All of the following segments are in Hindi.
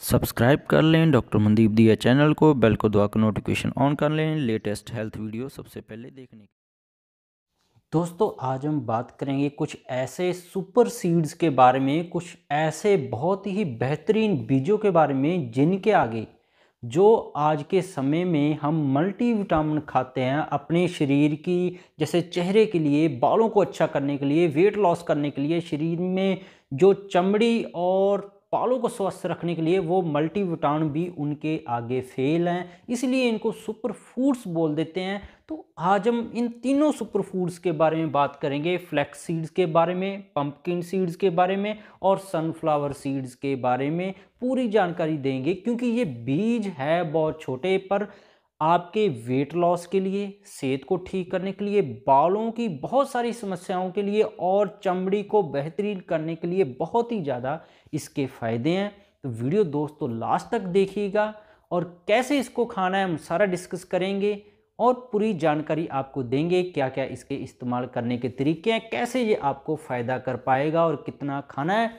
सब्सक्राइब कर लें, डॉक्टर मनदीप दिया चैनल को, बेल को दबा कर नोटिफिकेशन ऑन कर लें लेटेस्ट हेल्थ वीडियो सबसे पहले देखने के दोस्तों, आज हम बात करेंगे कुछ ऐसे सुपर सीड्स के बारे में, कुछ ऐसे बहुत ही बेहतरीन बीजों के बारे में जिनके आगे, जो आज के समय में हम मल्टीविटामिन खाते हैं अपने शरीर की, जैसे चेहरे के लिए, बालों को अच्छा करने के लिए वेट लॉस करने के लिए, शरीर में जो चमड़ी और बालों को स्वस्थ रखने के लिए वो मल्टीविटामिन भी उनके आगे फेल हैं। इसलिए इनको सुपर फूड्स बोल देते हैं। तो आज हम इन तीनों सुपर फूड्स के बारे में बात करेंगे। फ्लैक्स सीड्स के बारे में, पंपकिन सीड्स के बारे में और सनफ्लावर सीड्स के बारे में पूरी जानकारी देंगे क्योंकि ये बीज है बहुत छोटे पर आपके वेट लॉस के लिए, सेहत को ठीक करने के लिए, बालों की बहुत सारी समस्याओं के लिए और चमड़ी को बेहतरीन करने के लिए बहुत ही ज़्यादा इसके फ़ायदे हैं। तो वीडियो दोस्तों, लास्ट तक देखिएगा और कैसे इसको खाना है हम सारा डिस्कस करेंगे। और पूरी जानकारी आपको देंगे क्या क्या इसके इस्तेमाल करने के तरीके हैं, कैसे ये आपको फ़ायदा कर पाएगा और कितना खाना है।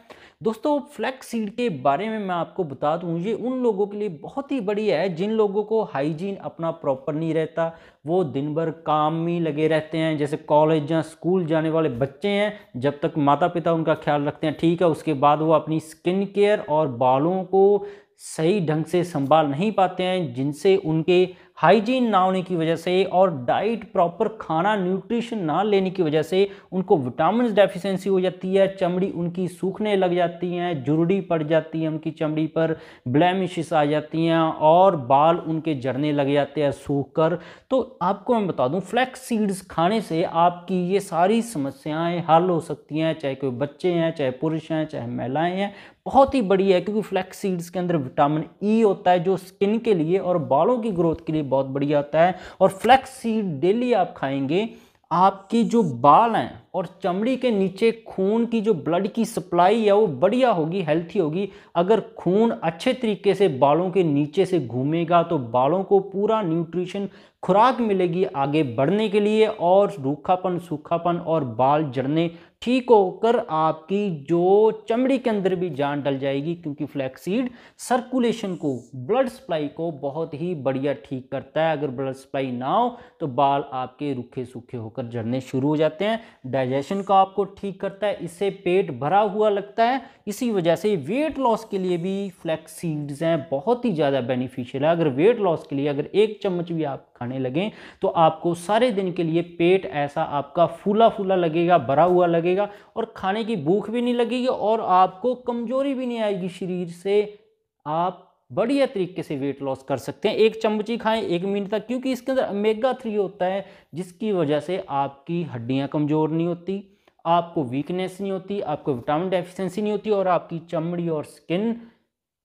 दोस्तों फ्लैक्स सीड के बारे में मैं आपको बता दूँ, ये उन लोगों के लिए बहुत ही बढ़िया है, जिन लोगों को हाइजीन अपना प्रॉपर नहीं रहता, वो दिन भर काम में लगे रहते हैं, जैसे कॉलेज या स्कूल जाने वाले बच्चे हैं, जब तक माता पिता उनका ख्याल रखते हैं, ठीक है, उसके बाद वो अपनी स्किन केयर और बालों को सही ढंग से संभाल नहीं पाते हैं, जिनसे उनके हाइजीन ना होने की वजह से और डाइट प्रॉपर खाना, न्यूट्रिशन ना लेने की वजह से उनको विटामिन डेफिशिएंसी हो जाती है, चमड़ी उनकी सूखने लग जाती हैं, जुरड़ी पड़ जाती है उनकी चमड़ी पर, ब्लैमिशेस आ जाती हैं और बाल उनके जड़ने लग जाते हैं सूख कर तो आपको मैं बता दूँ, फ्लैक्स सीड्स खाने से आपकी ये सारी समस्याएँ हल हो सकती हैं, चाहे कोई बच्चे हैं, चाहे पुरुष हैं, चाहे महिलाएँ हैं। बहुत ही बढ़िया है, क्योंकि फ्लैक्स सीड्स के अंदर विटामिन ई e होता है जो स्किन के लिए और बालों की ग्रोथ के लिए बहुत बढ़िया होता है। और फ्लैक्स सीड डेली आप खाएँगे, आपकी जो बाल हैं और चमड़ी के नीचे खून की जो ब्लड की सप्लाई है, वो बढ़िया होगी हेल्थी होगी। अगर खून अच्छे तरीके से बालों के नीचे से घूमेगा तो बालों को पूरा न्यूट्रिशन खुराक मिलेगी आगे बढ़ने के लिए और रूखापन, सूखापन और बाल जड़ने ठीक होकर आपकी जो चमड़ी के अंदर भी जान डल जाएगी क्योंकि फ्लैक्सीड सर्कुलेशन को ब्लड सप्लाई को बहुत ही बढ़िया ठीक करता है। अगर ब्लड सप्लाई ना हो तो बाल आपके रूखे सूखे होकर जड़ने शुरू हो जाते हैं। डाइजेशन को आपको ठीक करता है। इससे पेट भरा हुआ लगता है। इसी वजह से वेट लॉस के लिए भी फ्लैक्सीड्स हैं, बहुत ही ज़्यादा बेनिफिशियल है। अगर वेट लॉस के लिए अगर एक चम्मच भी आप खाने लगें तो आपको सारे दिन के लिए पेट ऐसा आपका फूला फूला लगेगा, भरा हुआ लगेगा और खाने की भूख भी नहीं लगेगी और आपको कमज़ोरी भी नहीं आएगी शरीर से। आप बढ़िया तरीके से वेट लॉस कर सकते हैं। एक चम्मची खाएँ, एक मिनट तक, क्योंकि इसके अंदर अमेगा थ्री होता है, जिसकी वजह से आपकी हड्डियाँ कमज़ोर नहीं होती, आपको वीकनेस नहीं होती, आपको विटामिन डेफिशिएंसी नहीं होती और आपकी चमड़ी और स्किन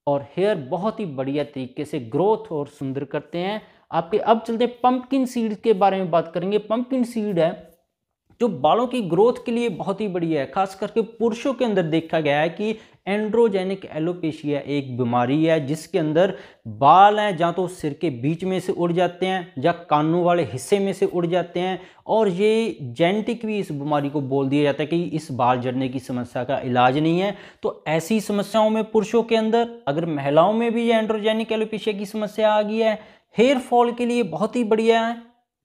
और हेयर बहुत ही बढ़िया तरीके से ग्रोथ और सुंदर करते हैं। आपके अब चलते हैं पंपकिन सीड के बारे में बात करेंगे। पंपकिन सीड है जो बालों की ग्रोथ के लिए बहुत ही बढ़िया है। खास करके पुरुषों के अंदर देखा गया है कि एंड्रोजेनिक एलोपेशिया एक बीमारी है, जिसके अंदर बाल हैं जहाँ तो सिर के बीच में से उड़ जाते हैं, या कानों वाले हिस्से में से उड़ जाते हैं। और ये जेनेटिक भी इस बीमारी को बोल दिया जाता है कि इस बाल जड़ने की समस्या का इलाज नहीं है। तो ऐसी समस्याओं में पुरुषों के अंदर, अगर महिलाओं में भी ये एंड्रोजेनिक एलोपेशिया की समस्या आ गई है हेयर फॉल के लिए बहुत ही बढ़िया है।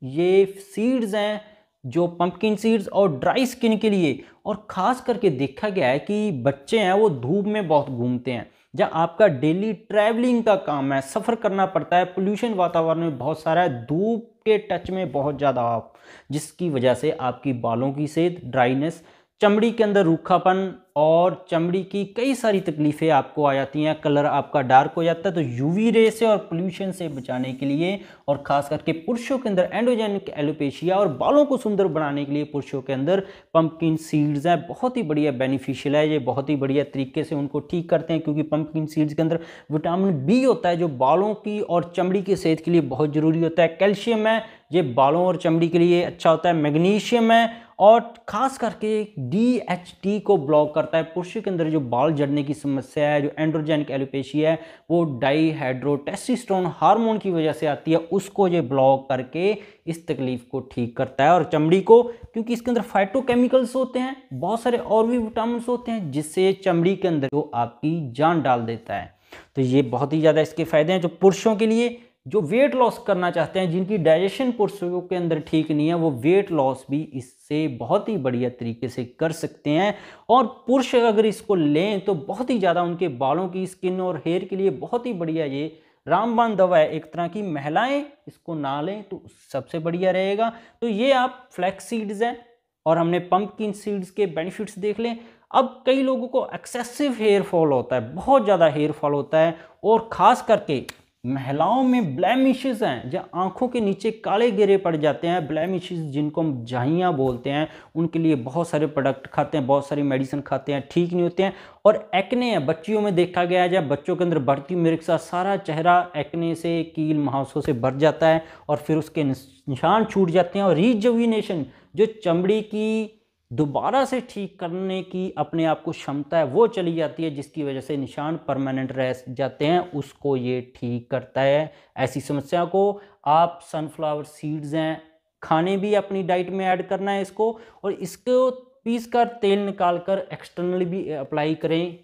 ये सीड्स हैं जो पंपकिन सीड्स और ड्राई स्किन के लिए। और ख़ास करके देखा गया है कि बच्चे हैं, वो धूप में बहुत घूमते हैं। जहाँ आपका डेली ट्रैवलिंग का काम है, सफ़र करना पड़ता है पोल्यूशन वातावरण में बहुत सारा है, धूप के टच में बहुत ज़्यादा आप। जिसकी वजह से आपकी बालों की सेहत ड्राइनेस चमड़ी के अंदर रूखापन और चमड़ी की कई सारी तकलीफ़ें आपको आ जाती हैं। कलर आपका डार्क हो जाता है तो यूवी रे से और पोल्यूशन से बचाने के लिए और ख़ास करके पुरुषों के अंदर एंडोजेनिक एलोपेशिया और बालों को सुंदर बनाने के लिए पुरुषों के अंदर पम्पकिन सीड्स हैं। बहुत ही बढ़िया बेनिफिशियल है। ये बहुत ही बढ़िया तरीके से उनको ठीक करते हैं क्योंकि पंपकिन सीड्स के अंदर विटामिन बी होता है जो बालों की और चमड़ी की सेहत के लिए बहुत ज़रूरी होता है। कैल्शियम है, ये बालों और चमड़ी के लिए अच्छा होता है। मैग्नीशियम है और ख़ास करके डी एच टी को ब्लॉक करता है। पुरुषों के अंदर जो बाल जड़ने की समस्या है, जो एंड्रोजेनिक एलोपेशिया है, वो डाई हाइड्रोटेस्टिस्टोन हार्मोन की वजह से आती है। उसको ये ब्लॉक करके इस तकलीफ़ को ठीक करता है। और चमड़ी को, क्योंकि इसके अंदर फाइटोकेमिकल्स होते हैं, बहुत सारे और भी विटामिन होते हैं, जिससे चमड़ी के अंदर वो आपकी जान डाल देता है। तो ये बहुत ही ज़्यादा इसके फ़ायदे हैं। जो पुरुषों के लिए जो वेट लॉस करना चाहते हैं, जिनकी डाइजेशन पुरुषों के अंदर ठीक नहीं है, वो वेट लॉस भी इससे बहुत ही बढ़िया तरीके से कर सकते हैं। और पुरुष अगर इसको लें तो बहुत ही ज़्यादा उनके बालों की स्किन और हेयर के लिए बहुत ही बढ़िया ये रामबान दवा है। एक तरह की महिलाएँ इसको ना लें तो सबसे बढ़िया रहेगा। तो ये आप फ्लैक्स सीड्स हैं, और हमने पंपकिन सीड्स के बेनिफिट्स देख लें। अब कई लोगों को एक्सेसिव हेयर फॉल होता है, बहुत ज़्यादा हेयर फॉल होता है, और ख़ास करके महिलाओं में ब्लैमिशेस हैं, जहाँ आँखों के नीचे काले गिरे पड़ जाते हैं। ब्लैमिशेस जिनको हम जाइयाँ बोलते हैं, उनके लिए बहुत सारे प्रोडक्ट खाते हैं, बहुत सारी मेडिसिन खाते हैं, ठीक नहीं होते हैं। और एक्ने हैं, बच्चियों में देखा गया है, जब बच्चों के अंदर बढ़ती मेरे के साथ सारा चेहरा एक्ने से, कील महासों से भर जाता है और फिर उसके निशान छूट जाते हैं। और रिजविनेशन जो चमड़ी की दोबारा से ठीक करने की अपने आप को क्षमता है, वो चली जाती है जिसकी वजह से निशान परमानेंट रह जाते हैं, उसको ये ठीक करता है। ऐसी समस्या को आप सनफ्लावर सीड्स हैं, खाने भी अपनी डाइट में ऐड करना है इसको और इसको पीस कर तेल निकाल कर एक्सटर्नली भी अप्लाई करें।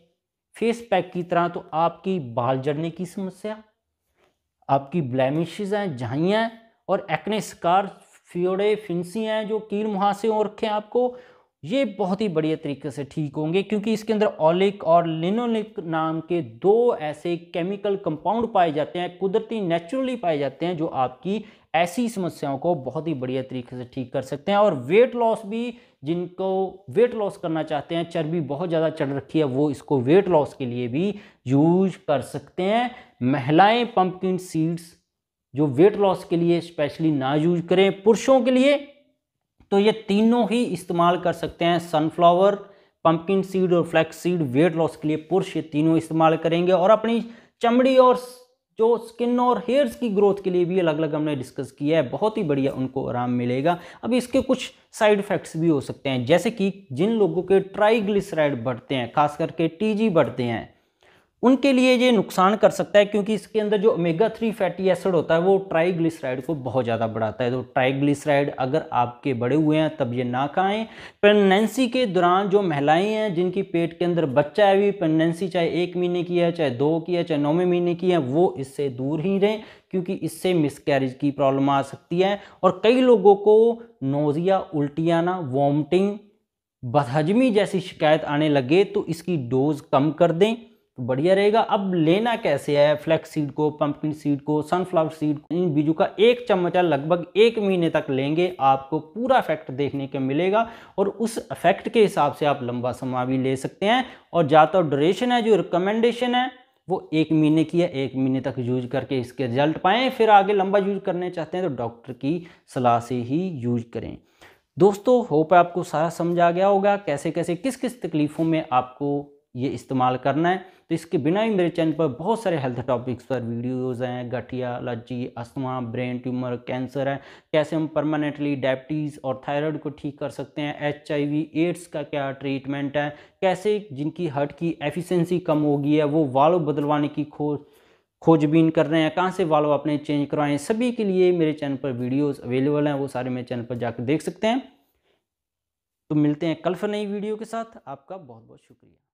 फेस पैक की तरह तो आपकी बाल जड़ने की समस्या, आपकी ब्लैमिशेज हैं जहाइयाँ और एक्ने स्कार फ्योड़े, फिंसी हैं जो कील मुहासे हो रखे हैं आपको ये बहुत ही बढ़िया तरीके से ठीक होंगे, क्योंकि इसके अंदर ओलिक और लिनोलिक नाम के दो ऐसे केमिकल कंपाउंड पाए जाते हैं, कुदरती, नेचुरली पाए जाते हैं, जो आपकी ऐसी समस्याओं को बहुत ही बढ़िया तरीके से ठीक कर सकते हैं। और वेट लॉस भी जिनको वेट लॉस करना चाहते हैं, चर्बी बहुत ज़्यादा चढ़ रखी है, वो इसको वेट लॉस के लिए भी यूज़ कर सकते हैं। महिलाएँ पंपकिन सीड्स जो वेट लॉस के लिए स्पेशली ना यूज़ करें, पुरुषों के लिए तो ये तीनों ही इस्तेमाल कर सकते हैं सनफ्लावर पंपकिन सीड और फ्लैक्स सीड वेट लॉस के लिए पुरुष ये तीनों इस्तेमाल करेंगे। और अपनी चमड़ी और जो स्किन और हेयर्स की ग्रोथ के लिए भी अलग अलग हमने डिस्कस किया है। बहुत ही बढ़िया उनको आराम मिलेगा। अब इसके कुछ साइड इफ़ेक्ट्स भी हो सकते हैं। जैसे कि जिन लोगों के ट्राइग्लिसराइड बढ़ते हैं खास करके टीजी बढ़ते हैं उनके लिए ये नुकसान कर सकता है, क्योंकि इसके अंदर जो ओमेगा थ्री फैटी एसिड होता है, वो ट्राइग्लिसराइड को बहुत ज़्यादा बढ़ाता है। तो ट्राइग्लिसराइड अगर आपके बड़े हुए हैं, तब ये ना खाएँ। प्रेगनेंसी के दौरान जो महिलाएँ हैं, जिनकी पेट के अंदर बच्चा है भी प्रेगनेंसी चाहे एक महीने की है, चाहे दो की है, चाहे नौवें महीने की है, वो इससे दूर ही रहें, क्योंकि इससे मिसकैरेज की प्रॉब्लम आ सकती है। और कई लोगों को नोजिया उल्टियाना वॉमटिंग बदहजमी जैसी शिकायत आने लगे तो इसकी डोज कम कर दें। तो बढ़िया रहेगा। अब लेना कैसे है? फ्लैक्स सीड को पंपकिन सीड को सनफ्लावर सीड को, इन बीजों का एक चम्मचा लगभग एक महीने तक लेंगे, आपको पूरा इफ़ेक्ट देखने को मिलेगा और उस इफ़ेक्ट के हिसाब से आप लंबा समय भी ले सकते हैं और ज़्यादातर ड्यूरेशन है, जो रिकमेंडेशन है, वो एक महीने की है, एक महीने तक यूज़ करके इसके रिज़ल्ट पाएँ। फिर आगे लंबा यूज़ करने चाहते हैं तो डॉक्टर की सलाह से ही यूज़ करें। दोस्तों होप आपको सारा समझ आ गया होगा कैसे कैसे किस किस तकलीफ़ों में आपको ये इस्तेमाल करना है। तो इसके बिना ही मेरे चैनल पर बहुत सारे हेल्थ टॉपिक्स पर वीडियोज़ हैं, गठिया allergy asthma brain tumour cancer है। कैसे हम परमानेंटली डायबिटीज़ और थायराइड को ठीक कर सकते हैं? एचआईवी एड्स का क्या ट्रीटमेंट है? कैसे जिनकी हार्ट की एफिशिएंसी कम हो गई है, वो वालों बदलवाने की खोज खोजबीन कर रहे हैं, कहाँ से वालों अपने चेंज करवाएँ? सभी के लिए मेरे चैनल पर वीडियोस अवेलेबल हैं, वो सारे मेरे चैनल पर जाकर देख सकते हैं। तो मिलते हैं कल फिर नई वीडियो के साथ। आपका बहुत बहुत शुक्रिया।